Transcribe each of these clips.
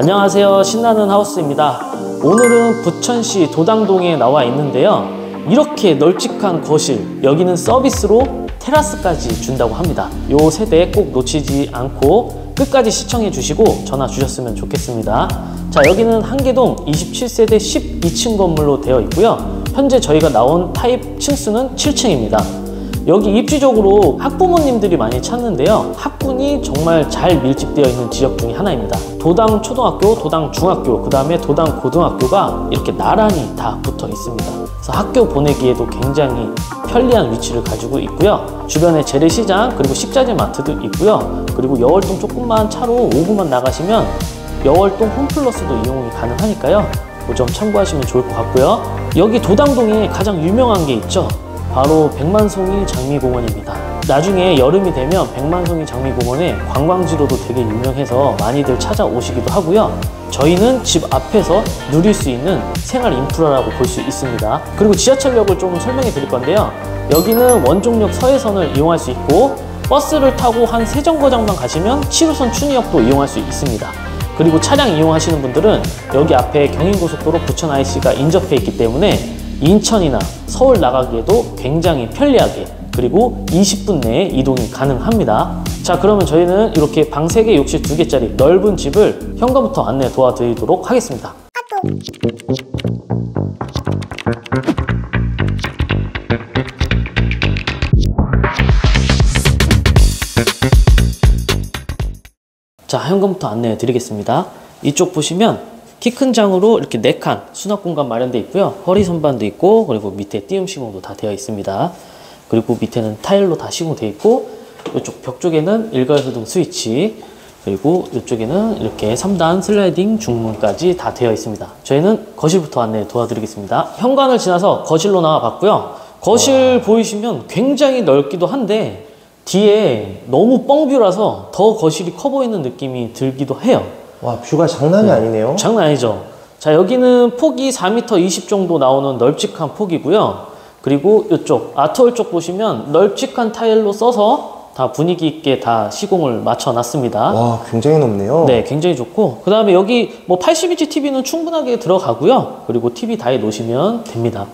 안녕하세요. 신나는 하우스입니다. 오늘은 부천시 도당동에 나와 있는데요. 이렇게 널찍한 거실, 여기는 서비스로 테라스까지 준다고 합니다. 요 세대 꼭 놓치지 않고 끝까지 시청해 주시고 전화 주셨으면 좋겠습니다. 자, 여기는 한계동 27세대 12층 건물로 되어 있고요. 현재 저희가 나온 타입 층수는 7층입니다. 여기 입지적으로 학부모님들이 많이 찾는데요. 학 군이 정말 잘 밀집되어 있는 지역 중에 하나입니다. 도당 초등학교, 도당 중학교, 그 다음에 도당 고등학교가 이렇게 나란히 다 붙어 있습니다. 그래서 학교 보내기에도 굉장히 편리한 위치를 가지고 있고요. 주변에 재래시장, 그리고 식자재 마트도 있고요. 그리고 여월동 조금만 차로 5분만 나가시면 여월동 홈플러스도 이용이 가능하니까요. 그 점 참고하시면 좋을 것 같고요. 여기 도당동에 가장 유명한 게 있죠. 바로 백만송이 장미공원입니다. 나중에 여름이 되면 백만송이 장미공원에 관광지로도 되게 유명해서 많이들 찾아오시기도 하고요. 저희는 집 앞에서 누릴 수 있는 생활 인프라라고 볼 수 있습니다. 그리고 지하철역을 좀 설명해 드릴 건데요. 여기는 원종역 서해선을 이용할 수 있고 버스를 타고 한 세정거장만 가시면 7호선 춘희역도 이용할 수 있습니다. 그리고 차량 이용하시는 분들은 여기 앞에 경인고속도로 부천 IC가 인접해 있기 때문에 인천이나 서울 나가기에도 굉장히 편리하게 그리고 20분 내에 이동이 가능합니다. 자 그러면 저희는 이렇게 방 3개, 욕실 2개짜리 넓은 집을 현관부터 안내 도와드리도록 하겠습니다. 자 현관부터 안내해 드리겠습니다. 이쪽 보시면 키 큰 장으로 이렇게 4칸 수납 공간 마련되어 있고요. 허리 선반도 있고 그리고 밑에 띄움 시공도 다 되어 있습니다. 그리고 밑에는 타일로 다 시공되어 있고 이쪽 벽 쪽에는 일괄소등 스위치 그리고 이쪽에는 이렇게 3단 슬라이딩 중문까지 다 되어 있습니다. 저희는 거실부터 안내 도와드리겠습니다. 현관을 지나서 거실로 나와 봤고요. 거실 와. 보이시면 굉장히 넓기도 한데 뒤에 너무 뻥뷰라서 더 거실이 커 보이는 느낌이 들기도 해요. 와 뷰가 장난이 네. 아니네요. 장난 아니죠. 자 여기는 폭이 4m 20 정도 나오는 널찍한 폭이고요. 그리고 이쪽 아트홀 쪽 보시면 널찍한 타일로 써서 다 분위기 있게 다 시공을 맞춰 놨습니다. 와 굉장히 높네요. 네, 굉장히 좋고 그 다음에 여기 뭐 80인치 TV는 충분하게 들어가고요. 그리고 TV 다해 놓으시면 됩니다.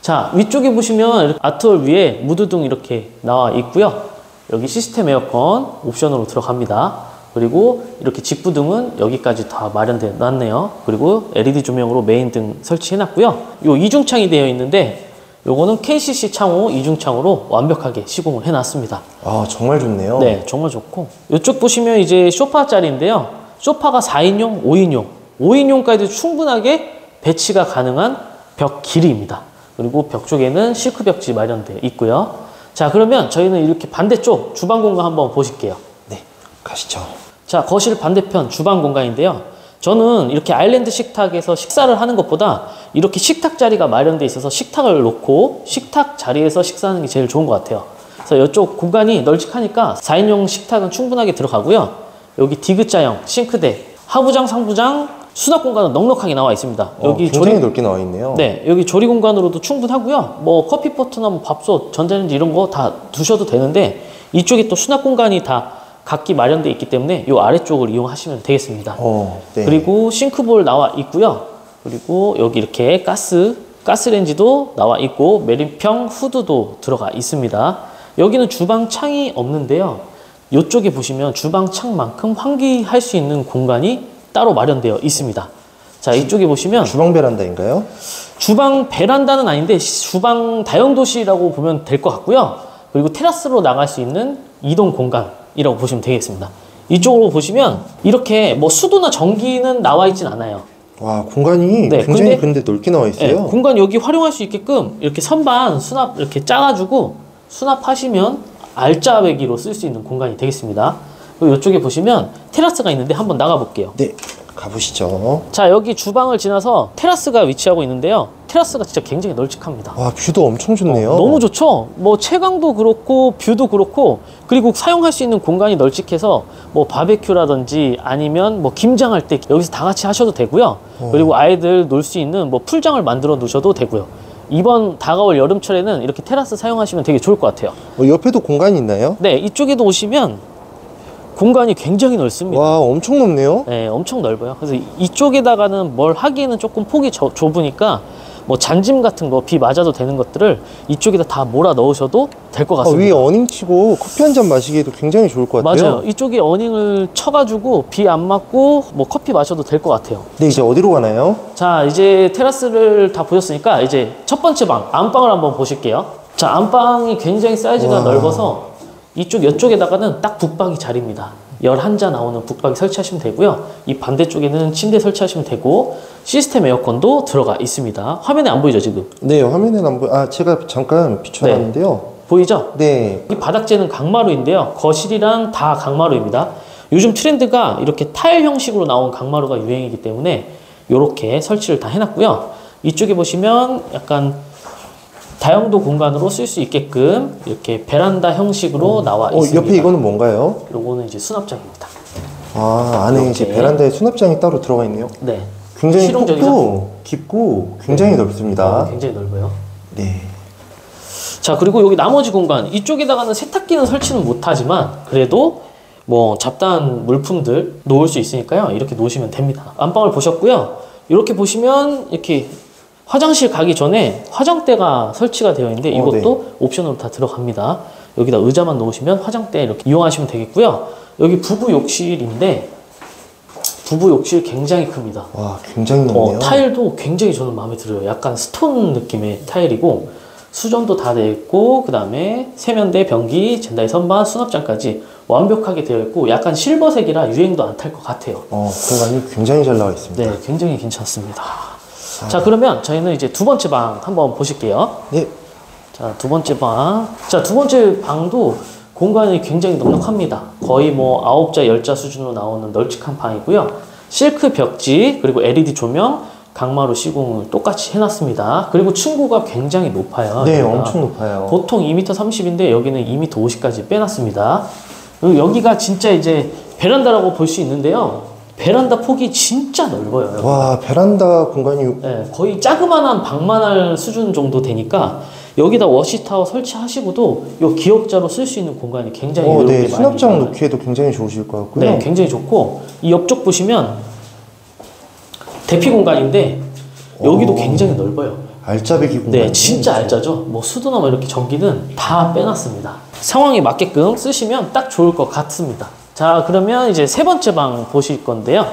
자 위쪽에 보시면 아트홀 위에 무드등 이렇게 나와 있고요. 여기 시스템 에어컨 옵션으로 들어갑니다. 그리고 이렇게 직부등은 여기까지 다 마련되어 놨네요. 그리고 LED 조명으로 메인 등 설치해 놨고요. 요 이중창이 되어 있는데 요거는 KCC 창호 이중창으로 완벽하게 시공을 해 놨습니다. 아, 정말 좋네요. 네, 정말 좋고. 이쪽 보시면 이제 소파 자리인데요. 소파가 4인용, 5인용. 5인용까지 충분하게 배치가 가능한 벽 길이입니다. 그리고 벽 쪽에는 실크 벽지 마련되어 있고요. 자, 그러면 저희는 이렇게 반대쪽 주방 공간 한번 보실게요. 네, 가시죠. 자, 거실 반대편 주방 공간인데요. 저는 이렇게 아일랜드 식탁에서 식사를 하는 것보다 이렇게 식탁 자리가 마련되어 있어서 식탁을 놓고 식탁 자리에서 식사하는 게 제일 좋은 것 같아요. 그래서 이쪽 공간이 널찍하니까 4인용 식탁은 충분하게 들어가고요. 여기 디귿자형 싱크대, 하부장, 상부장, 수납 공간은 넉넉하게 나와 있습니다. 어, 여기 조리, 넓게 나와 있네요. 네, 여기 조리 공간으로도 충분하고요. 뭐 커피 포트나 뭐 밥솥, 전자레인지 이런 거 다 두셔도 되는데 이쪽에 또 수납 공간이 다 각기 마련되어 있기 때문에 이 아래쪽을 이용하시면 되겠습니다. 어, 네. 그리고 싱크볼 나와 있고요. 그리고 여기 이렇게 가스, 가스렌지도 나와 있고 메린평 후드도 들어가 있습니다. 여기는 주방 창이 없는데요. 이쪽에 보시면 주방 창만큼 환기할 수 있는 공간이 따로 마련되어 있습니다. 자, 이쪽에 보시면 주방 베란다인가요? 주방 베란다는 아닌데 주방 다용도실이라고 보면 될 것 같고요. 그리고 테라스로 나갈 수 있는 이동 공간 이라고 보시면 되겠습니다. 이쪽으로 보시면 이렇게 뭐 수도나 전기는 나와 있진 않아요. 와 공간이 네, 굉장히 근데, 근데 넓게 나와 있어요. 네, 공간 여기 활용할 수 있게끔 이렇게 선반 수납 이렇게 짜가지고 수납하시면 알짜 배기로 쓸 수 있는 공간이 되겠습니다. 이쪽에 보시면 테라스가 있는데 한번 나가 볼게요. 네. 가보시죠. 자 여기 주방을 지나서 테라스가 위치하고 있는데요. 테라스가 진짜 굉장히 널찍합니다. 와 뷰도 엄청 좋네요. 어, 너무 좋죠. 뭐 채광도 그렇고 뷰도 그렇고 그리고 사용할 수 있는 공간이 널찍해서 뭐 바베큐라든지 아니면 뭐 김장할 때 여기서 다 같이 하셔도 되고요. 어. 그리고 아이들 놀 수 있는 뭐 풀장을 만들어 두셔도 되고요. 이번 다가올 여름철에는 이렇게 테라스 사용하시면 되게 좋을 것 같아요. 어, 옆에도 공간이 있나요? 네, 이쪽에도 오시면 공간이 굉장히 넓습니다. 와, 엄청 넓네요. 네, 엄청 넓어요. 그래서 이쪽에다가는 뭘 하기에는 조금 폭이 저- 좁으니까 뭐 잔짐 같은 거 비 맞아도 되는 것들을 이쪽에다 다 몰아 넣으셔도 될것 아, 같습니다. 위에 어닝 치고 커피 한 잔 마시기에도 굉장히 좋을 것 같아요. 맞아요. 이쪽에 어닝을 쳐가지고 비 안 맞고 뭐 커피 마셔도 될 것 같아요. 네, 이제 어디로 가나요? 자, 이제 테라스를 다 보셨으니까 이제 첫 번째 방, 안방을 한번 보실게요. 자, 안방이 굉장히 사이즈가 와. 넓어서 이쪽, 이쪽에다가는 딱 북박이 자리입니다. 11자 나오는 북박이 설치하시면 되고요. 이 반대쪽에는 침대 설치하시면 되고 시스템 에어컨도 들어가 있습니다. 화면에 안 보이죠, 지금? 네, 화면에는 안 보여. 아, 제가 잠깐 비춰놨는데요. 보이죠? 네. 이 바닥재는 강마루인데요. 거실이랑 다 강마루입니다. 요즘 트렌드가 이렇게 타일 형식으로 나온 강마루가 유행이기 때문에 이렇게 설치를 다 해놨고요. 이쪽에 보시면 약간 다용도 공간으로 쓸 수 있게끔 이렇게 베란다 형식으로 나와 어, 있습니다. 옆에 이거는 뭔가요? 요거는 이제 수납장입니다. 아, 안에 이제. 베란다에 수납장이 따로 들어가 있네요. 네. 굉장히 실용적이죠? 폭도 깊고 굉장히 넓습니다. 굉장히 넓어요. 네. 자 그리고 여기 나머지 공간 이쪽에다가는 세탁기는 설치는 못하지만 그래도 뭐 잡다한 물품들 놓을 수 있으니까요 이렇게 놓으시면 됩니다 안방을 보셨고요 이렇게 보시면 이렇게 화장실 가기 전에 화장대가 설치가 되어 있는데 어, 이것도 옵션으로 다 들어갑니다 여기다 의자만 놓으시면 화장대 이렇게 이용하시면 되겠고요 여기 부부 욕실인데 부부 욕실 굉장히 큽니다 와, 굉장히 넓네요. 어, 타일도 굉장히 저는 마음에 들어요. 약간 스톤 느낌의 타일이고 수전도 다 되어 있고 그 다음에 세면대, 변기, 젠다이 선반, 수납장까지 완벽하게 되어 있고 약간 실버색이라 유행도 안 탈 것 같아요. 어, 공간이 굉장히 잘 나와 있습니다. 네, 굉장히 괜찮습니다. 자, 그러면 저희는 이제 두 번째 방 한번 보실게요. 네. 자, 두 번째 방. 자, 두 번째 방도 공간이 굉장히 넉넉합니다. 거의 뭐 아홉 자, 열자 수준으로 나오는 널찍한 방이고요. 실크 벽지, 그리고 LED 조명, 강마루 시공을 똑같이 해놨습니다. 그리고 층고가 굉장히 높아요. 네, 여기가. 엄청 높아요. 보통 2m 30인데 여기는 2m 50까지 빼놨습니다. 그리고 여기가 진짜 이제 베란다라고 볼 수 있는데요. 베란다 폭이 진짜 넓어요. 와, 베란다 공간이 네, 거의 자그마한 방만할 수준 정도 되니까 여기다 워시타워 설치하시고도 이 기역자로 쓸 수 있는 공간이 굉장히 어, 네, 수납장. 놓기에도 굉장히 좋으실 것 같고요. 네, 굉장히 좋고 이 옆쪽 보시면 대피 공간인데 여기도 오. 굉장히 넓어요. 알짜배기 공간. 네, 진짜 알짜죠. 뭐 수도나 뭐 이렇게 전기는 다 빼놨습니다. 상황에 맞게끔 쓰시면 딱 좋을 것 같습니다. 자, 그러면 이제 세 번째 방 보실 건데요.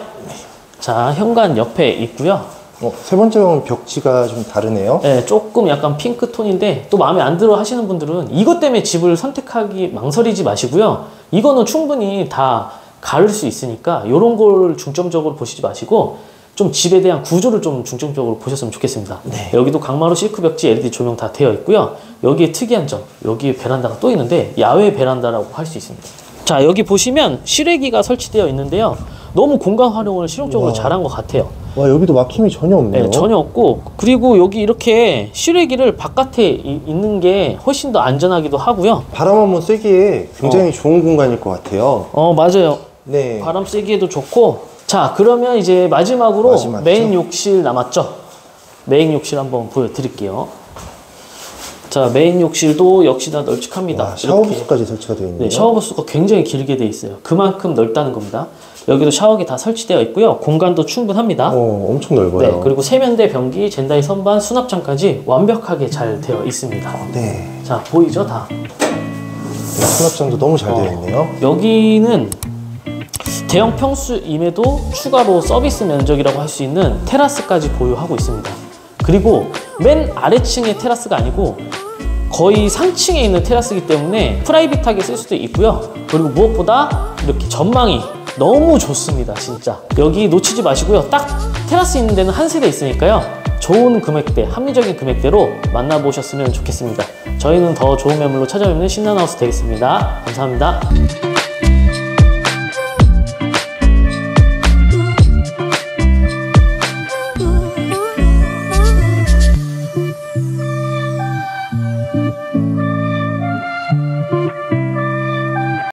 자, 현관 옆에 있고요. 어, 세 번째 방은 벽지가 좀 다르네요. 네, 조금 약간 핑크 톤인데 또 마음에 안 들어 하시는 분들은 이것 때문에 집을 선택하기 망설이지 마시고요. 이거는 충분히 다 가를 수 있으니까 이런 걸 중점적으로 보시지 마시고 좀 집에 대한 구조를 좀 중점적으로 보셨으면 좋겠습니다. 여기도 강마루 실크 벽지 LED 조명 다 되어 있고요. 여기에 특이한 점, 여기에 베란다가 또 있는데 야외 베란다라고 할 수 있습니다. 자, 여기 보시면 실외기가 설치되어 있는데요. 너무 공간 활용을 실용적으로 잘한 것 같아요. 와, 여기도 막힘이 전혀 없네요. 네, 전혀 없고 그리고 여기 이렇게 실외기를 바깥에 이- 있는 게 훨씬 더 안전하기도 하고요. 바람 한번 쐬기에 굉장히 좋은 공간일 것 같아요. 어 맞아요. 네. 바람 쐬기에도 좋고 자 그러면 이제 마지막으로? 메인 욕실 남았죠. 메인 욕실 한번 보여드릴게요. 자 메인 욕실도 역시나 널찍합니다. 와, 샤워 이렇게. 부스까지 설치가 되어 있네요. 네, 샤워 부스가 굉장히 길게 돼 있어요. 그만큼 넓다는 겁니다. 여기도 샤워기 다 설치되어 있고요. 공간도 충분합니다. 어, 엄청 넓어요. 네, 그리고 세면대, 변기, 젠다이 선반, 수납장까지 완벽하게 잘 되어 있습니다. 네. 자, 보이죠? 다. 네, 수납장도 너무 잘 되어 있네요. 여기는 대형 평수임에도 추가로 서비스 면적이라고 할 수 있는 테라스까지 보유하고 있습니다. 그리고 맨 아래층의 테라스가 아니고 거의 상층에 있는 테라스이기 때문에 프라이빗하게 쓸 수도 있고요. 그리고 무엇보다 이렇게 전망이 너무 좋습니다, 진짜. 여기 놓치지 마시고요. 딱 테라스 있는 데는 한 세대 있으니까요. 좋은 금액대, 합리적인 금액대로 만나보셨으면 좋겠습니다. 저희는 더 좋은 매물로 찾아뵙는 신나하우스 되겠습니다. 감사합니다.